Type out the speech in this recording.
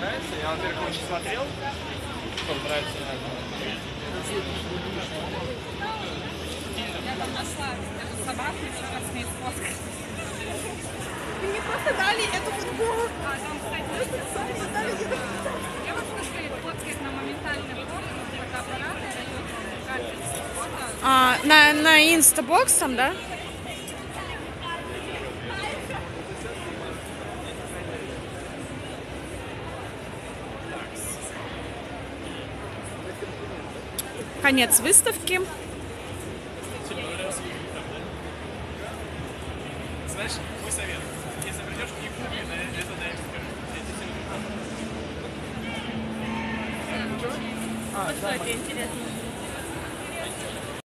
Нравится? Я, во-первых, очень смотрел. Что нравится, Я там нашла эту собаку, и вчера с ней сфоткалась. Мне просто дали эту футболку. А, там, кстати, А, на, на инстабокс там, да? Конец выставки. Знаешь, мой совет. Если придешь к Якубе, это дай Вот что тебе интересно?